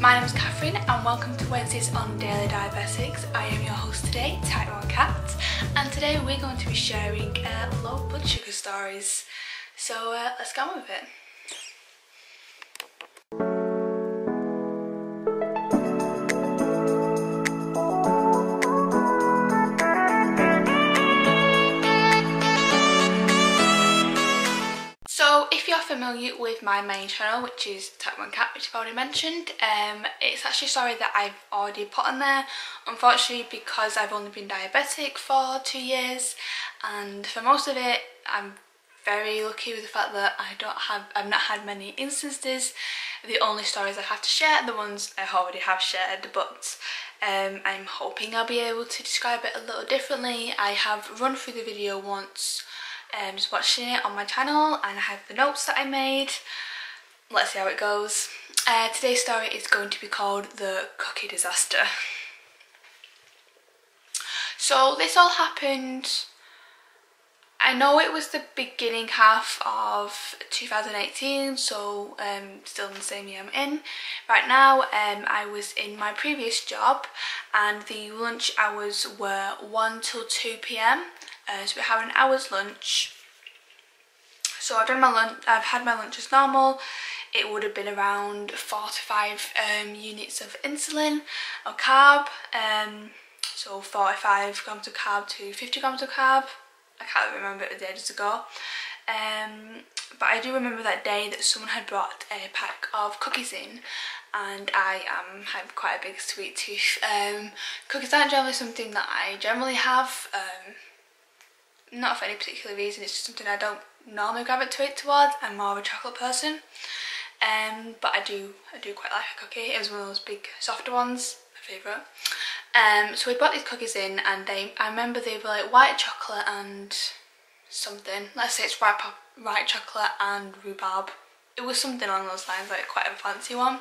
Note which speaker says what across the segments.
Speaker 1: My name is Kathryn and welcome to Wednesdays on Daily Diabetics. I am your host today, Type Katz, Kat, and today we're going to be sharing uh, low blood sugar stories. So uh, let's get on with it. Familiar with my main channel which is Type1Kat which I've already mentioned um, it's actually a story that I've already put on there. Unfortunately because I've only been diabetic for two years and for most of it I'm very lucky with the fact that I don't have I've not had many instances. The only stories I have to share are the ones I already have shared but um, I'm hoping I'll be able to describe it a little differently. I have run through the video once um, just watching it on my channel and I have the notes that I made. Let's see how it goes. Uh, today's story is going to be called The Cookie Disaster. So this all happened, I know it was the beginning half of 2018, so um, still in the same year I'm in. Right now um, I was in my previous job and the lunch hours were 1 till 2pm uh, so we have an hour's lunch. So I've done my lunch, I've had my lunch as normal. It would have been around four to five um, units of insulin or carb. Um, so 45 grams of carb to 50 grams of carb. I can't remember it was ages ago. Um, but I do remember that day that someone had brought a pack of cookies in and I am have quite a big sweet tooth. Um, cookies aren't generally something that I generally have. Um, not for any particular reason, it's just something I don't normally gravitate towards. I'm more of a chocolate person. Um, but I do I do quite like a cookie. It was one of those big softer ones, my favourite. Um, so we brought these cookies in and they I remember they were like white chocolate and something. Let's say it's white, white chocolate and rhubarb. It was something along those lines, like quite a fancy one.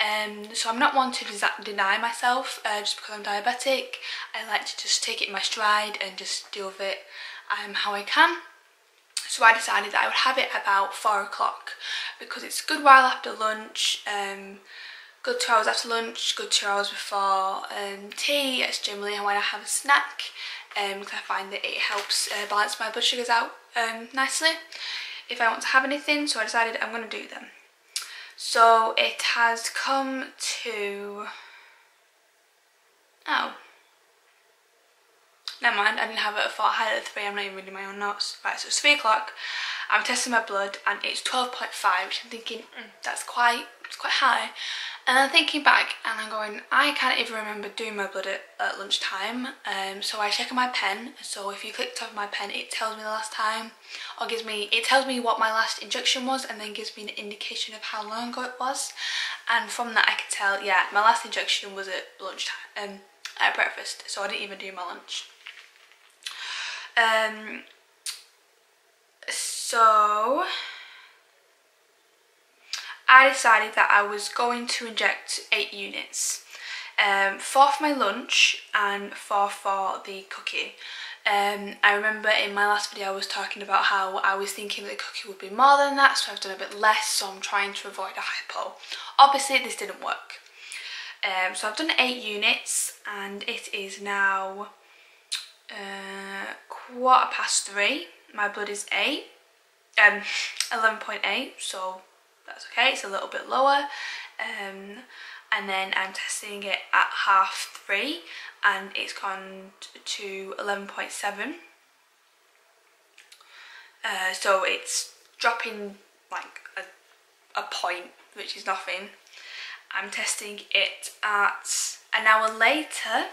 Speaker 1: Um, so I'm not one to deny myself uh, just because I'm diabetic. I like to just take it in my stride and just deal with it um, how I can. So I decided that I would have it about 4 o'clock because it's a good while after lunch, um, good two hours after lunch, good two hours before um, tea. It's generally when I have a snack because um, I find that it helps uh, balance my blood sugars out um, nicely if I want to have anything. So I decided I'm going to do them. So it has come to... Oh. Never mind, I didn't have it at 4, I had it at 3, I'm not even reading my own notes. Right, so it's 3 o'clock, I'm testing my blood and it's 12.5, which I'm thinking, mm, that's quite, it's quite high. And I'm thinking back and I'm going, I can't even remember doing my blood at, at lunchtime. Um, so I check on my pen. So if you click on my pen, it tells me the last time or gives me, it tells me what my last injection was and then gives me an indication of how long ago it was. And from that I could tell, yeah, my last injection was at lunchtime, um, at breakfast. So I didn't even do my lunch. Um, so I decided that I was going to inject eight units. Um, four for my lunch and four for the cookie. Um, I remember in my last video I was talking about how I was thinking the cookie would be more than that so I've done a bit less so I'm trying to avoid a hypo. Obviously this didn't work. Um, so I've done 8 units and it is now uh, quarter past 3. My blood is 8, um, 11.8 so that's okay, it's a little bit lower. Um, and then I'm testing it at half three and it's gone to 11.7. Uh, so it's dropping like a, a point, which is nothing. I'm testing it at an hour later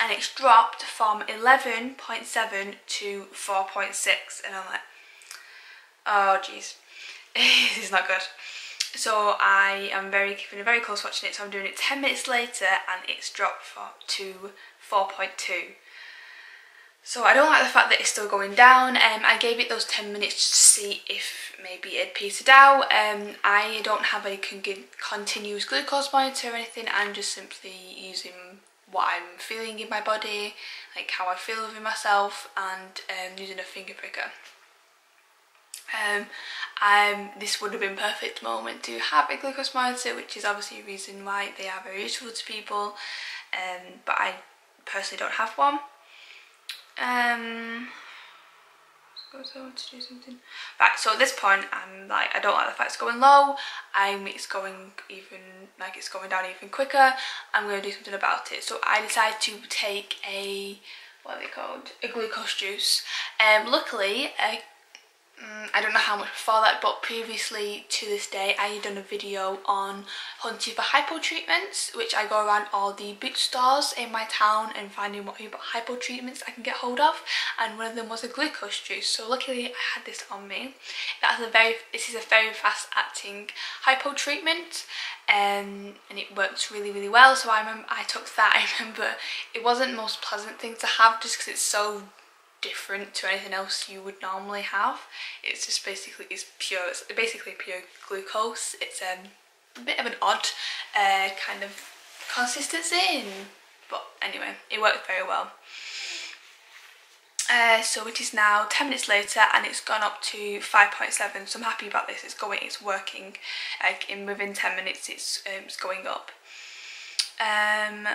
Speaker 1: and it's dropped from 11.7 to 4.6 and I'm like, oh jeez, this is not good. So I am very keeping a very close watching it. So I'm doing it 10 minutes later and it's dropped for, to 4.2. So I don't like the fact that it's still going down. Um, I gave it those 10 minutes to see if maybe it petered out. Um, I don't have a con continuous glucose monitor or anything. I'm just simply using what I'm feeling in my body, like how I feel within myself and um, using a finger pricker. Um, um, this would have been perfect moment to have a glucose monitor, which is obviously a reason why they are very useful to people. Um, but I personally don't have one. Um, so I want to do something. Right, so at this point, I'm like, I don't like the fact it's going low. I'm, it's going even, like it's going down even quicker. I'm going to do something about it. So I decided to take a, what are they called? A glucose juice. Um, luckily, a Mm, I don't know how much before that but previously to this day I had done a video on hunting for hypo treatments which I go around all the Boots stores in my town and finding what hypo treatments I can get hold of and one of them was a glucose juice so luckily I had this on me. That's a very, this is a very fast acting hypo treatment um, and it works really really well so I remember I took that I remember it wasn't the most pleasant thing to have just because it's so different to anything else you would normally have. It's just basically, it's pure, it's basically pure glucose. It's um, a bit of an odd uh, kind of consistency, but anyway, it worked very well. Uh, so it is now 10 minutes later and it's gone up to 5.7 so I'm happy about this it's going it's working like in within 10 minutes it's um, it's going up um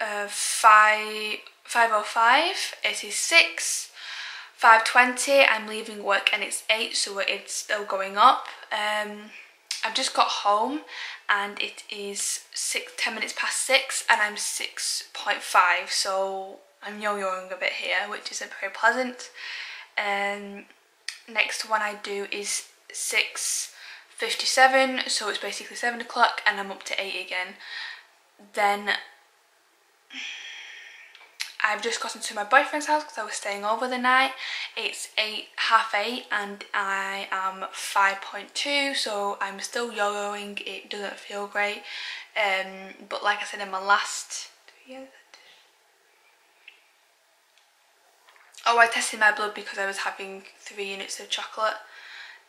Speaker 1: uh, 5 5.05, it is 6, 5.20, I'm leaving work and it's 8 so it's still going up. Um, I've just got home and it is six, 10 minutes past 6 and I'm 6.5 so I'm yo-yoing a bit here which isn't very pleasant. Um, next one I do is 6.57 so it's basically 7 o'clock and I'm up to 8 again. Then I've just gotten to my boyfriend's house because I was staying over the night. It's eight, half eight and I am 5.2 so I'm still yo-yoing. It doesn't feel great. Um, but like I said in my last... Oh, I tested my blood because I was having three units of chocolate.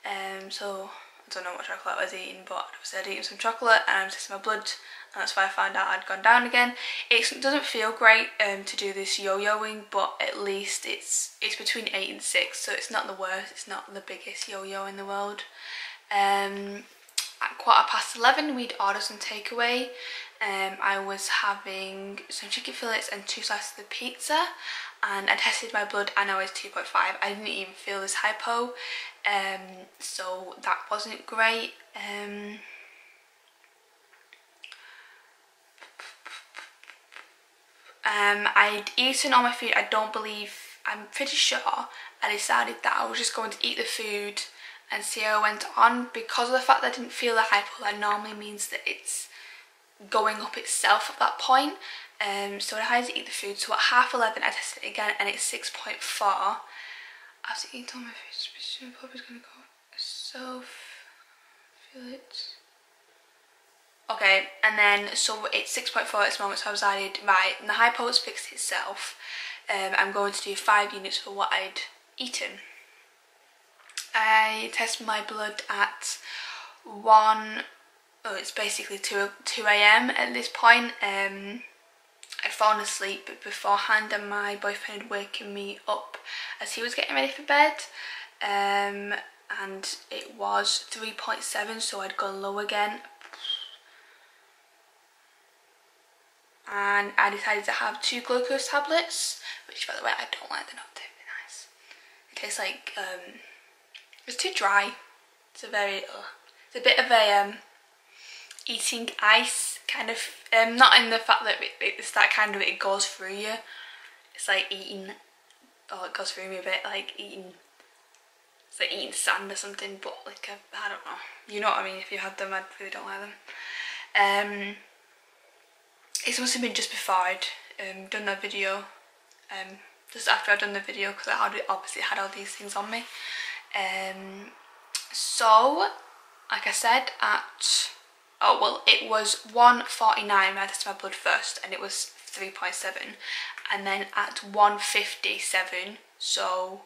Speaker 1: Um, so don't know what chocolate I was eating, but obviously I'd eaten some chocolate and I'm testing my blood and that's why I found out I'd gone down again. It doesn't feel great um, to do this yo-yoing, but at least it's it's between 8 and 6, so it's not the worst, it's not the biggest yo-yo in the world. Um, at quarter past 11 we'd ordered some takeaway. Um, I was having some chicken fillets and two slices of pizza and I tested my blood and I was 2.5. I didn't even feel this hypo, um, so that wasn't great. Um, Um, I'd eaten all my food, I don't believe, I'm pretty sure I decided that I was just going to eat the food and see how it went on. Because of the fact that I didn't feel the hypo, that normally means that it's going up itself at that point. Um, so I had to eat the food. So at half 11 I tested it again and it's 6.4. After eating all my food, probably going to go. So, feel it. Okay, and then so it's 6.4 at this moment, so I decided, right, the hypo has fixed itself. Um, I'm going to do five units for what I'd eaten. I test my blood at 1, oh, it's basically 2, 2 a.m. at this point. Um, fallen asleep beforehand and my boyfriend had waken me up as he was getting ready for bed. Um, and it was 3.7 so I'd gone low again and I decided to have two glucose tablets, which by the way I don't like, they're not nice. It tastes like, um, it's too dry. It's a very, uh, it's a bit of a um, eating ice kind of, um, not in the fact that it, it's that kind of, it goes through you. It's like eating, oh it goes through me a bit, like eating, it's like eating sand or something, but like, I don't know. You know what I mean, if you had them, I really don't like them. Um, it must have been just before I'd um, done that video, um, just after I'd done the video because I obviously had all these things on me. Um, so, like I said, at, oh well, it was 1.49 when I tested my blood first and it was 3.7 and then at 1.57, so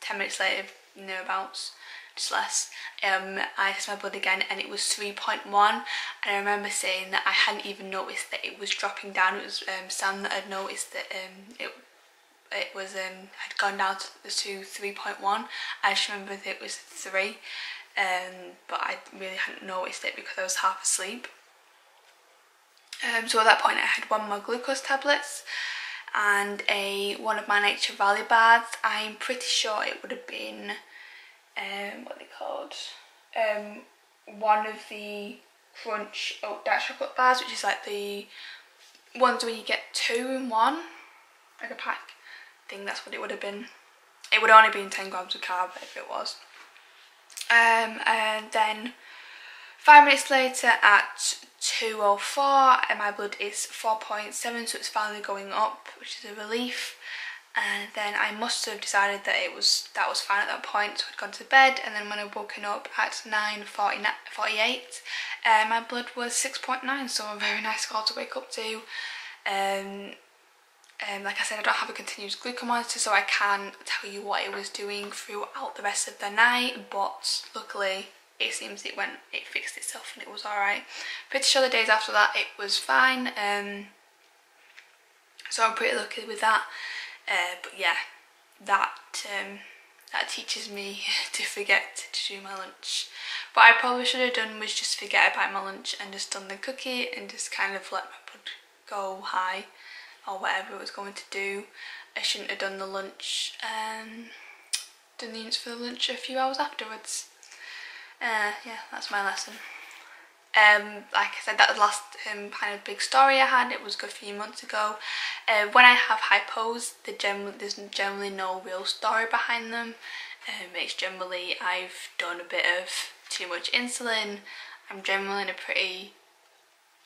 Speaker 1: 10 minutes later, thereabouts, just less. Um, I tested my blood again and it was 3.1 and I remember saying that I hadn't even noticed that it was dropping down. It was um, Sam that had noticed that um, it it was um, had gone down to, to 3.1. I just remember that it was 3 um, but I really hadn't noticed it because I was half asleep. Um, so at that point I had one more glucose tablets and a one of my Nature Valley bars. I'm pretty sure it would have been, um, what are they called? Um, one of the Crunch Oat Dark Chocolate bars, which is like the ones where you get two in one, like a pack. I think that's what it would have been. It would only been 10 grams of carb if it was. Um, and then five minutes later at 2.04 and my blood is 4.7 so it's finally going up which is a relief. And then I must have decided that it was that was fine at that point so I'd gone to bed. And then when I woken up at 9.48 uh, my blood was 6.9 so a very nice score to wake up to. Um, um, like I said I don't have a continuous glucometer so I can't tell you what it was doing throughout the rest of the night but luckily it seems it went it fixed itself and it was alright. Pretty sure the days after that it was fine um, so I'm pretty lucky with that. Uh, but yeah that um, that teaches me to forget to do my lunch. What I probably should have done was just forget about my lunch and just done the cookie and just kind of let my blood go high or whatever it was going to do I shouldn't have done the lunch um, done the units for the lunch a few hours afterwards uh, yeah, that's my lesson. Um, like I said, that was last um, kind of big story I had. It was a few months ago. Uh, when I have hypos, the there's generally no real story behind them. Um, it's generally I've done a bit of too much insulin. I'm generally in a pretty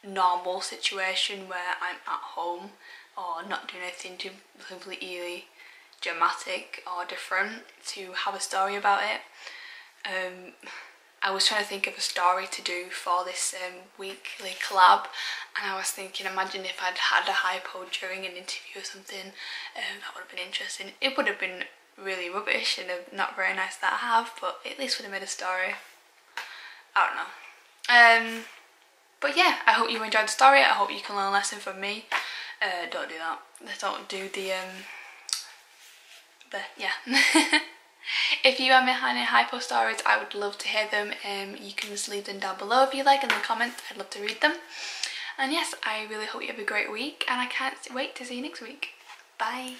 Speaker 1: normal situation where I'm at home or not doing anything too completely dramatic or different to have a story about it. Um, I was trying to think of a story to do for this um, weekly collab and I was thinking imagine if I'd had a hypo during an interview or something um, that would have been interesting. It would have been really rubbish and not very nice that I have but at least would have made a story. I don't know. Um, but yeah, I hope you enjoyed the story. I hope you can learn a lesson from me. Uh, don't do that. Don't do the, um, the, yeah. If you have any hypo stories, I would love to hear them. Um, you can just leave them down below if you like in the comments. I'd love to read them. And yes, I really hope you have a great week and I can't wait to see you next week. Bye.